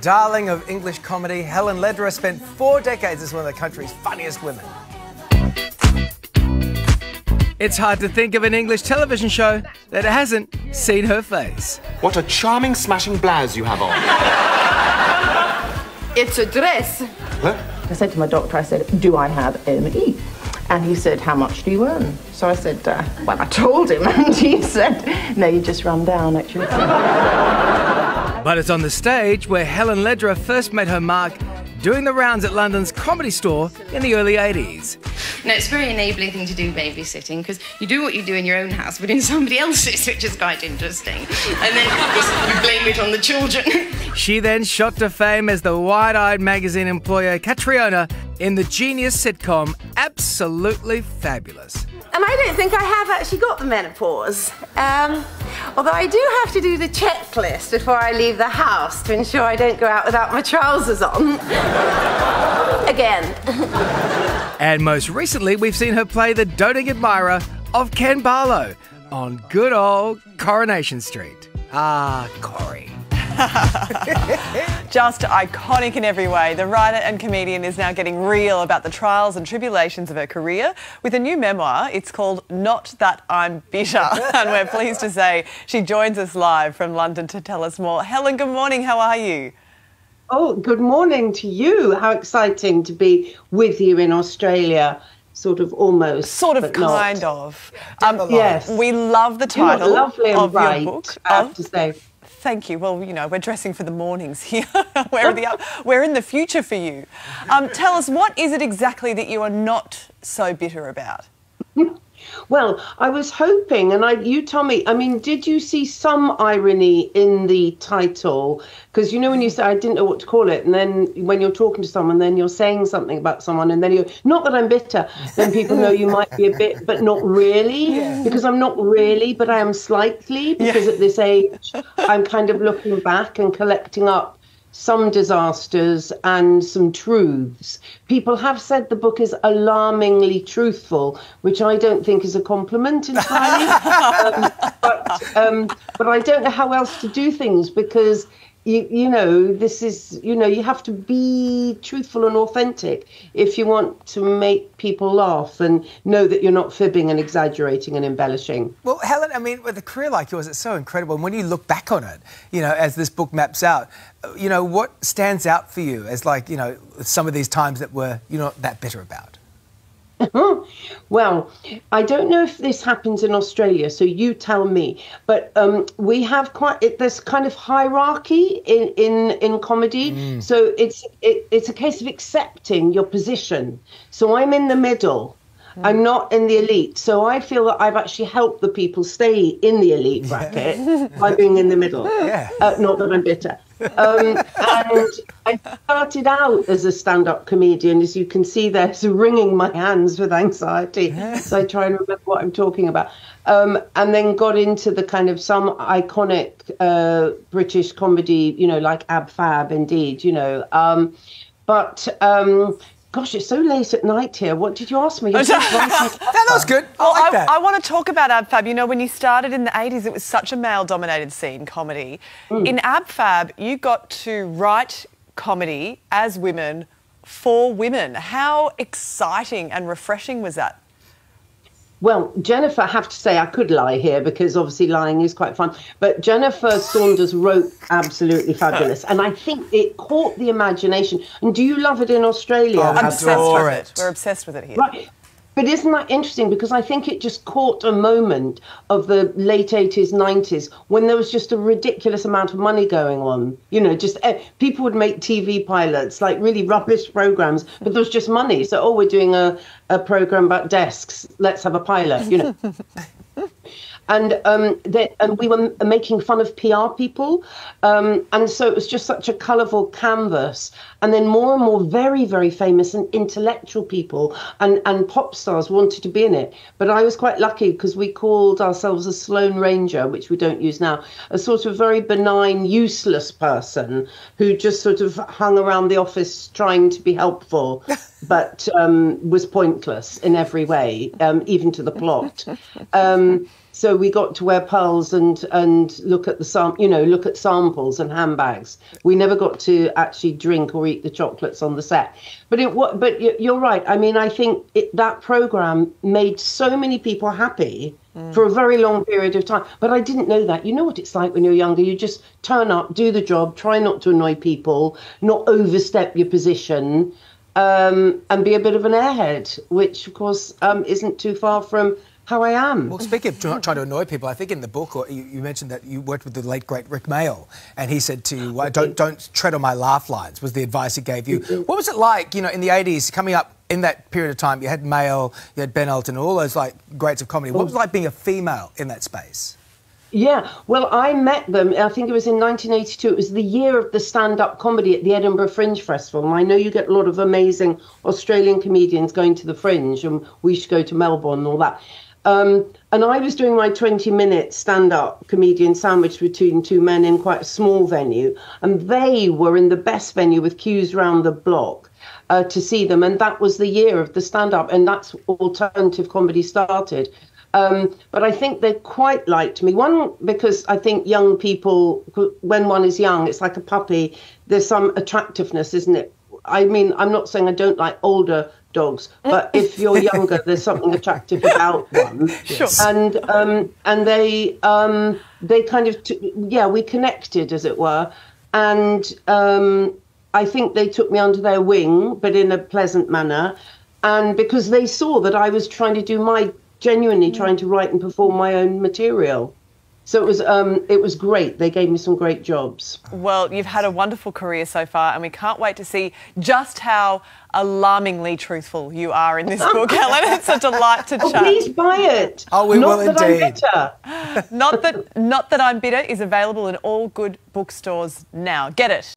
darling of English comedy, Helen Lederer spent four decades as one of the country's funniest women. It's hard to think of an English television show that hasn't seen her face. What a charming smashing blouse you have on. It's a dress. Huh? I said to my doctor, I said, do I have ME? And he said, how much do you earn? So I said, uh, well, I told him, and he said, no, you just run down, actually. But it's on the stage where Helen Lederer first made her mark doing the rounds at London's comedy store in the early 80s. No, it's a very enabling thing to do babysitting because you do what you do in your own house, but in somebody else's, which is quite interesting. And then you blame it on the children. She then shot to fame as the wide eyed magazine employer Catriona in the genius sitcom Absolutely Fabulous. And I don't think I have actually got the menopause. Um, although I do have to do the checklist before I leave the house to ensure I don't go out without my trousers on. Again. And most recently, we've seen her play the doting admirer of Ken Barlow on good old Coronation Street. Ah, Corey. Just iconic in every way, the writer and comedian is now getting real about the trials and tribulations of her career with a new memoir. It's called Not That I'm Bitter, and we're pleased to say she joins us live from London to tell us more. Helen, good morning. How are you? Oh, good morning to you. How exciting to be with you in Australia. Sort of almost. Sort of, but not. kind of. Um, Yes. We love the title lovely and of bright, your book. I have to say. Thank you. Well, you know, we're dressing for the mornings here. we're, in the, we're in the future for you. Um, tell us, what is it exactly that you are not so bitter about? Well, I was hoping, and I, you tell me. I mean, did you see some irony in the title? Because you know when you say I didn't know what to call it, and then when you're talking to someone, then you're saying something about someone, and then you're not that I'm bitter. Then people know you might be a bit, but not really, because I'm not really, but I am slightly. Because at this age, I'm kind of looking back and collecting up some disasters and some truths. People have said the book is alarmingly truthful, which I don't think is a compliment entirely. um, but, um, but I don't know how else to do things because. You, you know, this is, you know, you have to be truthful and authentic if you want to make people laugh and know that you're not fibbing and exaggerating and embellishing. Well, Helen, I mean, with a career like yours, it's so incredible. And when you look back on it, you know, as this book maps out, you know, what stands out for you as like, you know, some of these times that were you're not that bitter about? Well, I don't know if this happens in Australia, so you tell me. But um, we have quite it, this kind of hierarchy in in in comedy. So it's it, it's a case of accepting your position. So I'm in the middle. I'm not in the elite, so I feel that I've actually helped the people stay in the elite bracket by being in the middle. Yeah. Uh, not that I'm bitter. Um, and I started out as a stand-up comedian, as you can see there, so wringing my hands with anxiety. So I try and remember what I'm talking about. Um, and then got into the kind of some iconic uh, British comedy, you know, like Ab Fab, indeed, you know. Um, but um, gosh, it's so late at night here. What did you ask me? You're so right. That was good. I Oh, like I, that. I want to talk about Ab Fab. You know, when you started in the 80s, it was such a male dominated scene, comedy. Mm. In Ab Fab, you got to write comedy as women for women. How exciting and refreshing was that? Well, Jennifer, I have to say, I could lie here because obviously lying is quite fun. But Jennifer Saunders wrote absolutely fabulous, and I think it caught the imagination. And do you love it in Australia? Oh, Ab- Obsessed Adore with it. We're obsessed with it here. Right. But isn't that interesting? Because I think it just caught a moment of the late 80s, 90s when there was just a ridiculous amount of money going on. You know, just eh, people would make TV pilots, like really rubbish programs, but there was just money. So, oh, we're doing a, a program about desks. Let's have a pilot, you know. and um, they, and we were making fun of PR people, um, and so it was just such a colourful canvas. And then more and more very very famous and intellectual people and and pop stars wanted to be in it. But I was quite lucky because we called ourselves a Sloane Ranger, which we don't use now, a sort of very benign, useless person who just sort of hung around the office trying to be helpful, but um, was pointless in every way, um, even to the plot. Um, So we got to wear pearls and and look at the sam, you know, look at samples and handbags. We never got to actually drink or eat the chocolates on the set. But it what? But you're right. I mean, I think it, that program made so many people happy for a very long period of time. But I didn't know that. You know what it's like when you're younger. You just turn up, do the job, try not to annoy people, not overstep your position, um, and be a bit of an airhead, which of course um, isn't too far from how I am. Well, speaking of not trying to annoy people, I think in the book or you, you mentioned that you worked with the late great Rik Mayall, and he said to you, "Well, "Don't don't tread on my laugh lines." Was the advice he gave you? What was it like, you know, in the '80s, coming up in that period of time? You had Mayall, you had Ben Elton, all those like greats of comedy. What was it like being a female in that space? Yeah, well, I met them. I think it was in 1982. It was the year of the stand-up comedy at the Edinburgh Fringe Festival, and I know you get a lot of amazing Australian comedians going to the Fringe, and we should go to Melbourne and all that. Um, and I was doing my 20-minute stand-up comedian sandwich between two men in quite a small venue, and they were in the best venue with queues round the block. Uh, to see them, and that was the year of the stand-up, and that's alternative comedy started. Um, but I think they quite liked me. One, because I think young people, when one is young, it's like a puppy. There's some attractiveness, isn't it? I mean, I'm not saying I don't like older dogs, but if you're younger, there's something attractive about one. Sure. And um, and they um, they kind of t- yeah, we connected as it were, and um, I think they took me under their wing, but in a pleasant manner, and because they saw that I was trying to do my genuinely trying to write and perform my own material. So it was um, it was great. They gave me some great jobs. Well, you've had a wonderful career so far, and we can't wait to see just how alarmingly truthful you are in this book, Helen. It's a delight to Oh, chat. please buy it. Oh, we Not will that I'm indeed. bitter. Not that, not that I'm bitter is available in all good bookstores now. Get it.